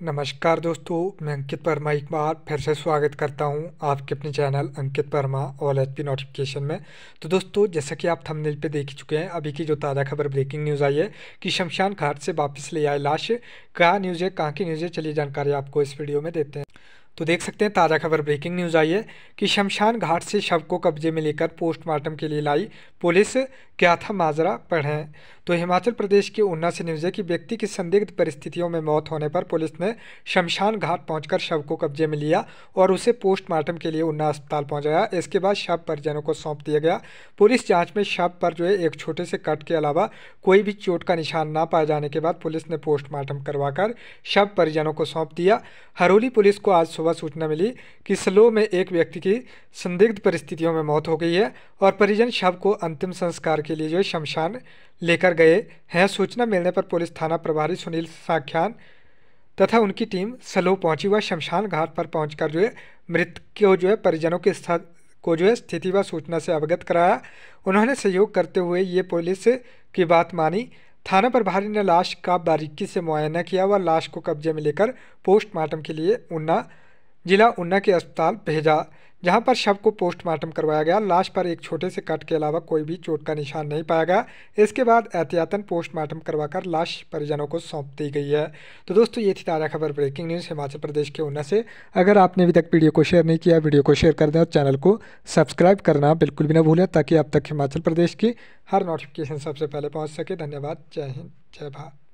नमस्कार दोस्तों, मैं अंकित वर्मा एक बार फिर से स्वागत करता हूँ आपके अपने channel Ankit Verma all H P notification में। तो दोस्तों, जैसा कि आप थंबनेल पे देख चुके हैं, अभी की जो ताज़ा खबर ब्रेकिंग न्यूज़ आई है कि शमशान घाट से वापस ले आए लाश, क्या न्यूज़ है, कहाँ की न्यूज़ है, चलिए जानकारी आपको इस वीडियो में देते हैं। तो देख सकते हैं, ताज़ा खबर ब्रेकिंग न्यूज़ आई है कि शमशान घाट से शव को कब्जे में लेकर पोस्टमार्टम के लिए लाई पुलिस, क्या था, माजरा, पढ़ें। तो हिमाचल प्रदेश के ऊना से न्यूज़ है कि व्यक्ति की संदिग्ध परिस्थितियों में मौत होने पर पुलिस ने शमशान घाट पहुंचकर शव को कब्जे में लिया और उसे पोस्टमार्टम के लिए ऊना अस्पताल पहुँचाया। इसके बाद शव परिजनों को सौंप दिया गया। पुलिस जाँच में शव पर जो है, एक छोटे से कट के अलावा कोई भी चोट का निशान ना पाए जाने के बाद पुलिस ने पोस्टमार्टम करवाकर शव परिजनों को सौंप दिया। हरोली पुलिस को आज सुबह सूचना मिली कि स्लो में एक व्यक्ति की संदिग्ध परिस्थितियों में मौत हो गई है और परिजन शव को अंतिम संस्कार के लिए जो है, शमशान लेकर गए हैं। सूचना मिलने पर पुलिस थाना प्रभारी सुनील साख्यान तथा उनकी टीम सलो पहुँची व शमशान घाट पर पहुंचकर जो है, मृत को जो है, परिजनों के साथ को जो है, स्थिति व सूचना से अवगत कराया। उन्होंने सहयोग करते हुए ये पुलिस की बात मानी। थाना प्रभारी ने लाश का बारीकी से मुआयना किया व लाश को कब्जे में लेकर पोस्टमार्टम के लिए ऊना जिला ऊना के अस्पताल भेजा, जहाँ पर शव को पोस्टमार्टम करवाया गया। लाश पर एक छोटे से कट के अलावा कोई भी चोट का निशान नहीं पाया गया। इसके बाद एहतियातन पोस्टमार्टम करवाकर लाश परिजनों को सौंप दी गई है। तो दोस्तों, ये थी ताज़ा खबर ब्रेकिंग न्यूज़ हिमाचल प्रदेश के ऊना से। अगर आपने अभी तक वीडियो को शेयर नहीं किया, वीडियो को शेयर कर दें और चैनल को सब्सक्राइब करना बिल्कुल भी ना भूलें, ताकि अब तक हिमाचल प्रदेश की हर नोटिफिकेशन सबसे पहले पहुँच सके। धन्यवाद। जय हिंद। जय भारत।